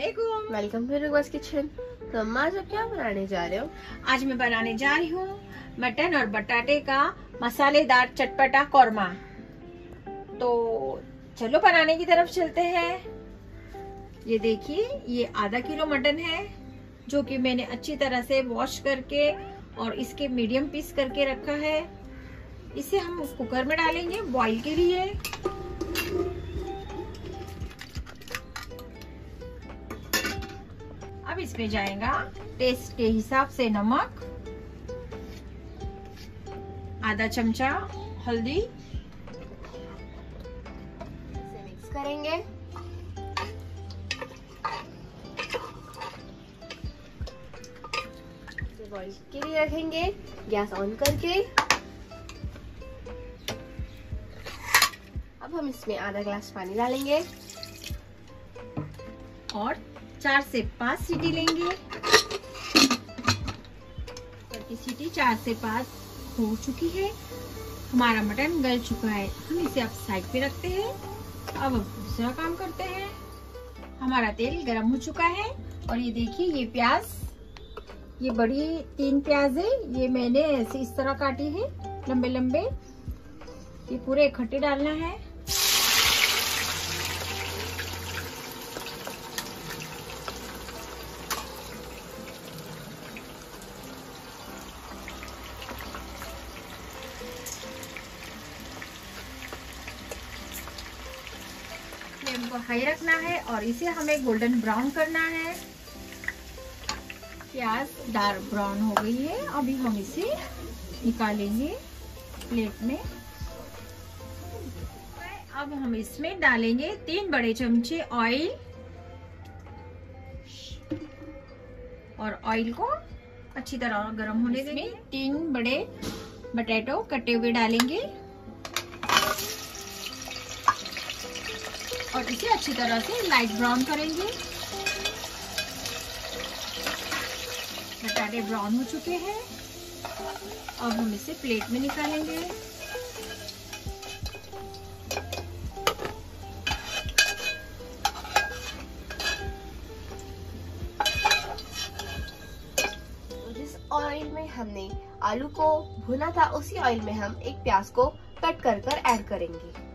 Welcome to रुगवास kitchen तो अम्मा आज आप क्या बनाने जा रहे हो आज मैं बनाने जा रही हूँ मटन और बटाटे का मसालेदार चटपटा कौरमा तो चलो बनाने की तरफ़ चलते हैं ये देखिए ये आधा किलो मटन है जो कि मैंने अच्छी तरह से वॉश करके और इसके मीडियम पीस करके रखा है इसे हम कुकर में डालेंगे बॉईल के लिए अब इसमें जाएगा टेस्ट के हिसाब से नमक, आधा चमचा हल्दी। मिक्स करेंगे। के लिए रखेंगे, गैस ऑन करके। अब हम इसमें आधा ग्लास पानी डालेंगे। और चार से पाँच सीटी लेंगे। सीटी चार से पाँच हो चुकी है। हमारा मटन गल चुका है। हम इसे अब साइड पे रखते हैं। अब अब दूसरा काम करते हैं। हमारा तेल गरम हो चुका है। और ये देखिए, ये प्याज, ये बड़ी तीन प्याज है। ये मैंने ऐसे इस तरह काटी है लंबे लंबे ये पूरे इकट्ठे डालना है। फ्लेम को हाई रखना है और इसे हमें गोल्डन ब्राउन करना है। प्याज डार्क ब्राउन हो गई है। अभी हम इसे निकालेंगे प्लेट में। अब हम इसमें डालेंगे तीन बड़े चमचे ऑयल। और ऑयल को अच्छी तरह गर्म होने देंगे। तीन बड़े बटेटो कटे हुए डालेंगे। और इसे अच्छी तरह से लाइट ब्राउन करेंगे। बटाटे ब्राउन हो चुके हैं। अब हम इसे प्लेट में निकालेंगे। ऑयल में हमने आलू को भुना था, उसी ऑयल में हम एक प्याज को कट कर कर ऐड करेंगे।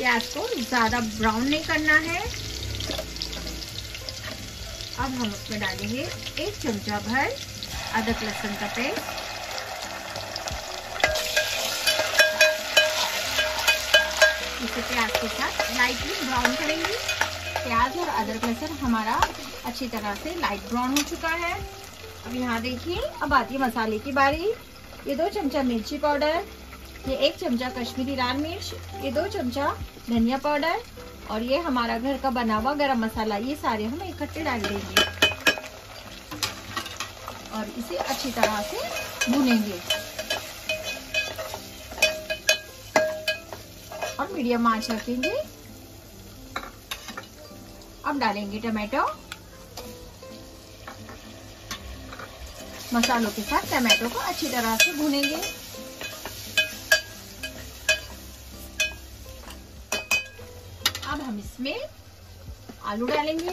प्याज को ज़्यादा ब्राउन नहीं करना है। अब हम उसमें डालेंगे एक चमचा भर अदरक लहसुन का पेस्ट। इसे प्याज के साथ लाइटली ब्राउन करेंगे। प्याज और अदरक लहसुन हमारा अच्छी तरह से लाइट ब्राउन हो चुका है। अब यहाँ देखिए, अब आती है मसाले की बारी। ये दो चमचा मिर्ची पाउडर ये एक चमचा कश्मीरी लाल मिर्च, ये दो चमचा धनिया पाउडर और ये हमारा घर का बना हुआ गरम मसाला, ये सारे हम इकट्ठे डाल देंगे। और इसे अच्छी तरह से भूनेंगे। और मीडियम आँच रखेंगे। अब डालेंगे टमाटो। मसालों के साथ टमाटो को अच्छी तरह से भूनेंगे। इसमें आलू डालेंगे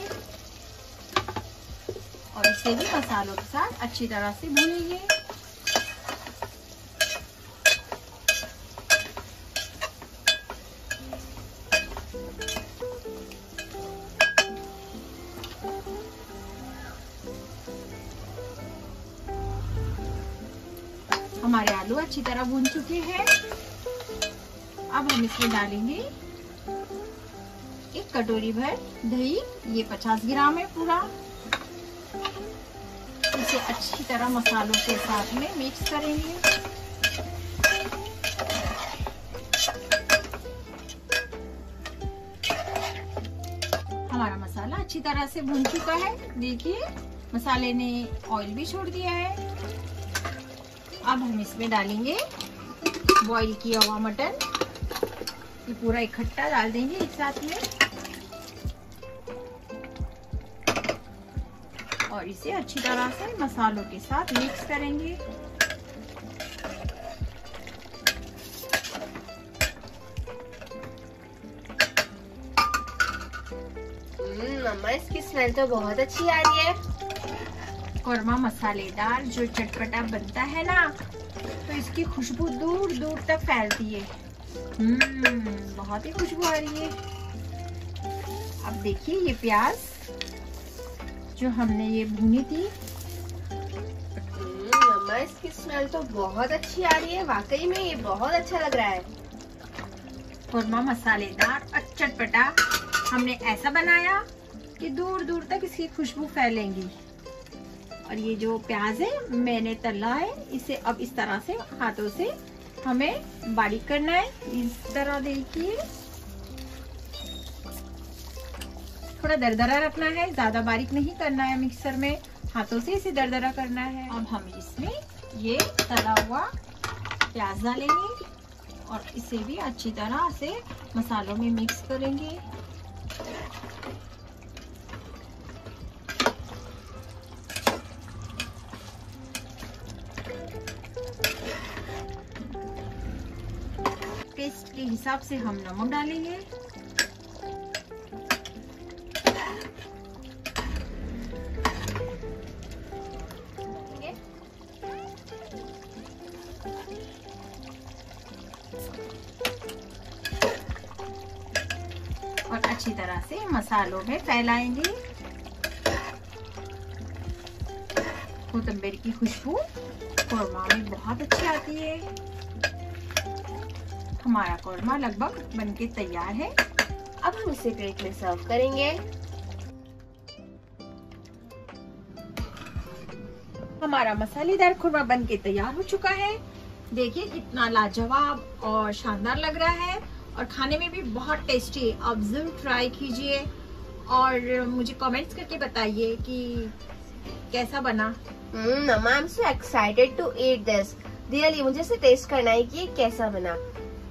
और इसे भी मसालों के साथ अच्छी तरह से भूनेंगे। हमारे आलू अच्छी तरह भून चुके हैं। अब हम इसमें डालेंगे कटोरी भर दही, ये 50 ग्राम है पूरा। इसे अच्छी तरह मसालों के साथ में मिक्स करेंगे। हमारा मसाला अच्छी तरह से भून चुका है। देखिए, मसाले ने ऑयल भी छोड़ दिया है। अब हम इसमें डालेंगे बॉईल किया हुआ मटन। ये पूरा इकट्ठा डाल देंगे एक साथ में। और इसे अच्छी तरह से मसालों के साथ मिक्स करेंगे। हम्म, मम्मा इसकी स्मेल तो बहुत अच्छी आ रही है। कौरमा मसालेदार जो चटपटा बनता है ना तो इसकी खुशबू दूर दूर तक फैलती है। हम्म बहुत ही खुशबू आ रही है। अब देखिए ये प्याज। जो हमने ये भूनी थी। हम्म, मम्मा इसकी स्मेल तो बहुत अच्छी आ रही है। वाकई में ये बहुत अच्छा लग रहा है। कौरमा मसालेदार और चटपटा। हमने ऐसा बनाया कि दूर दूर तक इसकी खुशबू फैलेंगी। और ये जो प्याज है मैंने तला है। इसे अब इस तरह से हाथों से हमें बारीक करना है। इस तरह देखिए। थोड़ा दरदरा रखना है, ज़्यादा बारीक नहीं करना है मिक्सर में, हाथों से इसे दरदरा करना है। अब हम इसमें ये तला हुआ प्याज डालेंगे और इसे भी अच्छी तरह से मसालों में मिक्स करेंगे। टेस्ट के हिसाब से हम नमक डालेंगे। तरह से मसालों में फैलाएँगे। कोतम्बेर की खुशबू कौरमा में बहुत अच्छी आती है। हमारा कौरमा लगभग बनके तैयार है। अब हम इसे प्लेट में सर्व करेंगे। हमारा मसालेदार खुरमा बन के तैयार हो चुका है। देखिए कितना लाजवाब और शानदार लग रहा है। और खाने में भी बहुत टेस्टी है। आप ज़रूर ट्राई कीजिए और मुझे कमेंट्स करके बताइए कि कैसा बना। Mama so excited to eat this really मुझे इसे टेस्ट करना है कि कैसा बना।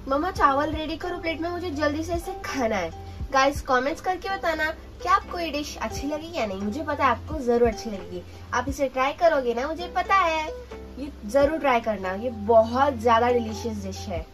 मम्मा, चावल रेडी करो प्लेट में, मुझे जल्दी से इसे खाना है। गाइस कमेंट्स करके बताना कि आपको ये डिश अच्छी लगी या नहीं? मुझे पता है आपको ज़रूर अच्छी लगेगी। आप इसे ट्राई करोगे ना, मुझे पता है। ये ज़रूर ट्राई करना, ये बहुत ज़्यादा डिलीशियस डिश है।